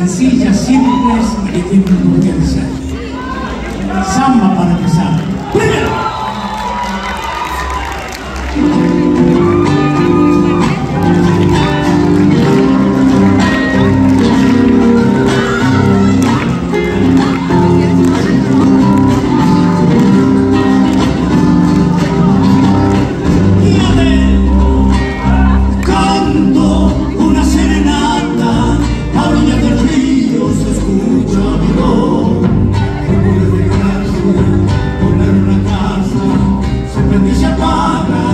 sencillas, simples y que tienen. Samba Mama.